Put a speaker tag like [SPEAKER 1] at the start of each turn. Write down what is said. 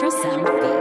[SPEAKER 1] ultrasound feed.